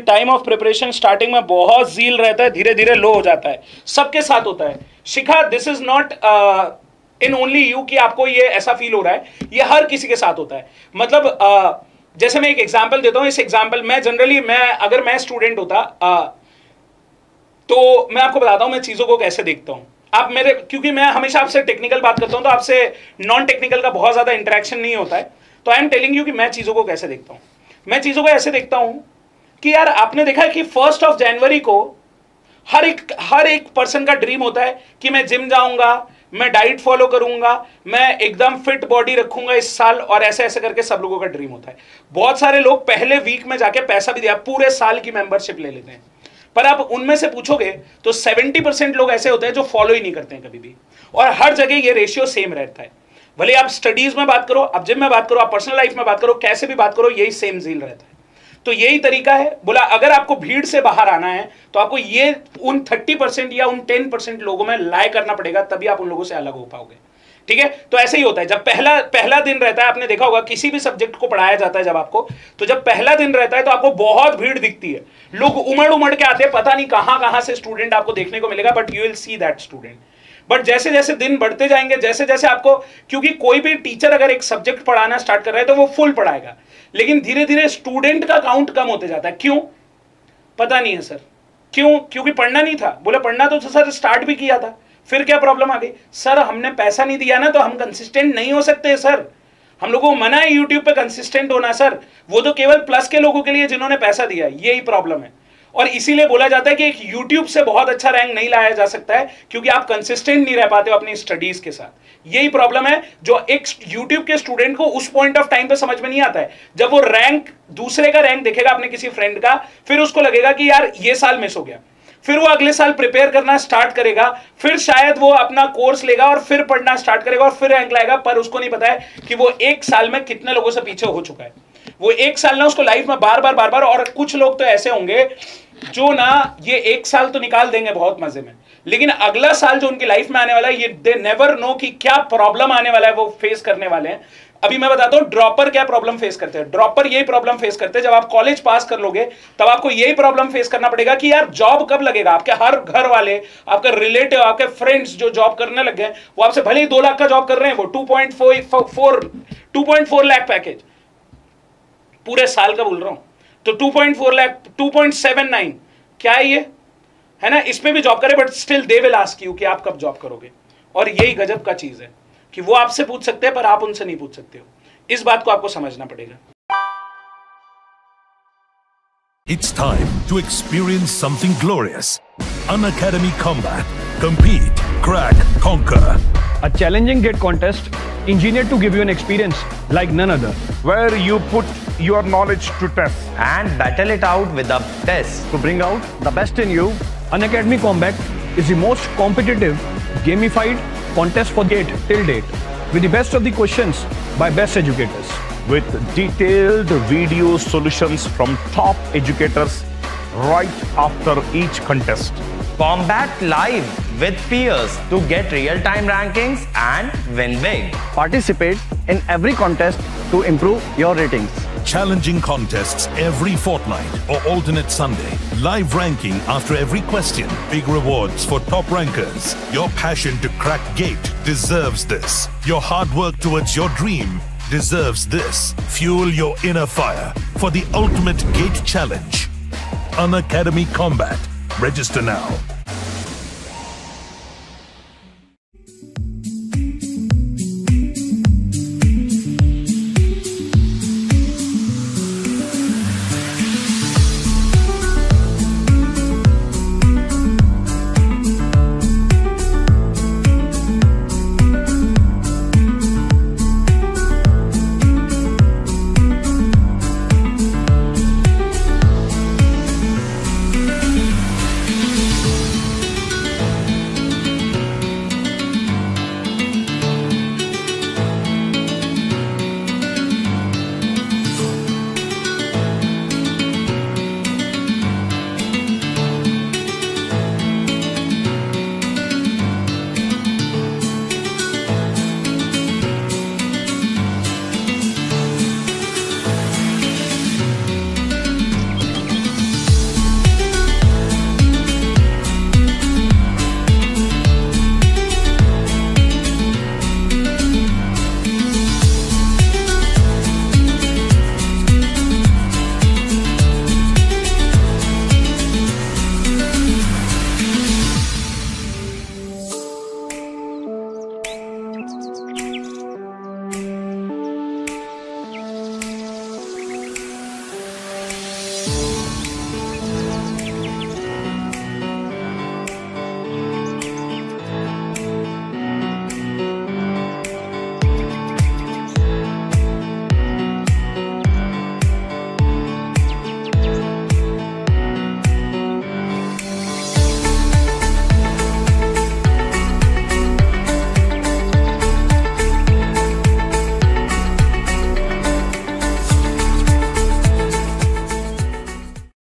Time of preparation starting में बहुत जील रहता है धीरे धीरे लो हो जाता है। सबके साथ होता है। Shikha this is not in only you कि आपको ये ऐसा फील हो रहा है। ये हर किसी के साथ होता है। मतलब uh, जैसे मैं एक एग्ज़ाम्पल देता हूँ। इस एग्ज़ाम्पल मैं जनरली मैं अगर मैं स्टूडेंट होता uh, तो मैं आपको बताता हूँ मैं चीज़ों को कैसे देखता हूँ। आप मेरे क्योंकि मैं हमेशा आपसे टेक्निकल बात करता हूँ तो आपसे नॉन टेक्निकल का बहुत ज़्यादा इंटरेक्शन नहीं होता है। तो आई एम टेलिंग यू कि मैं चीज़ों को कैसे देखता हूँ। मैं चीज़ों को ऐसे देखता हूँ कि यार आपने देखा है कि फ़र्स्ट ऑफ़ जनवरी को हर एक हर एक पर्सन का ड्रीम होता है कि मैं जिम जाऊँगा, मैं डाइट फॉलो करूँगा, मैं एकदम फिट बॉडी रखूँगा इस साल और ऐसे ऐसे करके सब लोगों का ड्रीम होता है। बहुत सारे लोग पहले वीक में जाके पैसा भी दिया, पूरे साल की मेंबरशिप ले लेते हैं। पर आप उनमें से पूछोगे तो 70 परसेंट लोग ऐसे होते हैं जो फॉलो ही नहीं करते हैं कभी भी। और हर जगह ये रेशियो सेम रहता है। भले आप स्टडीज़ में बात करो आप जिम में बात करो, आप पर्सनल लाइफ में बात करो, कैसे भी बात करो, यही सेम जील रहता है। तो यही तरीका है। बोला, अगर आपको भीड़ से बाहर आना है तो आपको ये उन 30 परसेंट या उन टेन परसेंट लोगों में लाए करना पड़ेगा, तभी आप उन लोगों से अलग हो पाओगे। ठीक है? तो ऐसे ही होता है। जब पहला पहला दिन रहता है, आपने देखा होगा, किसी भी सब्जेक्ट को पढ़ाया जाता है जब आपको तो जब पहला दिन रहता है तो आपको बहुत भीड़ दिखती है। लोग उमड़ उमड़ के आते हैं, पता नहीं कहाँ कहाँ से स्टूडेंट आपको देखने को मिलेगा but you will see that student but जैसे जैसे दिन बढ़ते जाएँगे, जैसे जैसे आपको, क्योंकि कोई भी टीचर अगर एक सब्जेक्ट पढ़ाना स्टार्ट कर रहा है तो वो फुल पढ़ाएगा। लेकिन धीरे धीरे स्टूडेंट का काउंट कम होते जाता है। क्यों? पता नहीं है सर क्यों? क्योंकि पढ़ना नहीं था। बोले, पढ़ना तो सर स्टार्ट भी किया था। फिर क्या प्रॉब्लम आ गई? सर हमने पैसा नहीं दिया ना तो हम कंसिस्टेंट नहीं हो सकते सर हम लोगों को मना है यूट्यूब पे कंसिस्टेंट होना सर वो तो केवल प्लस के लोगों के लिए जिन्होंने पैसा दिया यही प्रॉब्लम है। और इसीलिए बोला जाता है कि एक यूट्यूब से बहुत अच्छा रैंक नहीं लाया जा सकता है, क्योंकि आप कंसिस्टेंट नहीं रह पाते हो अपनी स्टडीज़ के साथ। यही प्रॉब्लम है जो एक यूट्यूब के स्टूडेंट को उस पॉइंट ऑफ़ टाइम पे समझ में नहीं आता है। जब वो रैंक दूसरे का रैंक देखेगा अपने किसी फ्रेंड का, फिर उसको लगेगा कि यार ये साल मिस हो गया। फिर वो अगले साल प्रिपेयर करना स्टार्ट करेगा, फिर शायद वो अपना कोर्स लेगा और फिर पढ़ना स्टार्ट करेगा और फिर रैंक लाएगा, पर उसको नहीं पता है कि वो एक साल में कितने लोगों से पीछे हो चुका है। वो एक साल ना उसको लाइफ में बार बार बार बार और कुछ लोग तो ऐसे होंगे जो ना ये एक साल तो निकाल देंगे बहुत मज़े में। लेकिन अगला साल जो उनकी लाइफ में आने वाला है, ये दे नेवर नो कि क्या प्रॉब्लम आने वाला है, वो फेस करने वाले हैं। अभी मैं बताता हूँ ड्रॉपर क्या प्रॉब्लम फेस करते हैं? ड्रॉपर यही प्रॉब्लम फेस करते हैं। जब आप कॉलेज पास कर लोगे, तब आपको यही प्रॉब्लम फेस करना पड़ेगा कि यार जॉब कब लगेगा? आपके हर घर वाले, आपके रिलेटिव आपके फ्रेंड्स जो जॉब करने लग गए, वो आपसे भले ही दो लाख का जॉब कर रहे हैं, वो two point four two point four lakh package पूरे साल का बोल रहा हूँ तो 2.4 लाख 2.79 क्या है ये है ना इसमें भी जॉब करे but still they will ask you कि आप कब जॉब करोगे और यही गजब का चीज़ है कि वो आपसे पूछ सकते हैं पर आप उनसे नहीं पूछ सकते हो इस बात को आपको समझना पड़ेगा It's time to experience something glorious. An Academy Combat. Compete, crack, conquer. A challenging gate contest engineered to give you an experience like none other. where you put your knowledge to test. and battle it out with the best. To bring out the best in you, An Academy Combat is the most competitive, gamified contest for gate till date, with the best of the questions by best educators. With detailed video solutions from top educators right after each contest. Combat live with peers to get real-time rankings and win big. Participate in every contest to improve your ratings. Challenging contests every fortnight or alternate Sunday. Live ranking after every question. Big rewards for top rankers. Your passion to crack gate deserves this. Your hard work towards your dream deserves this. Fuel your inner fire for the ultimate gate challenge. An Academy Combat. Register now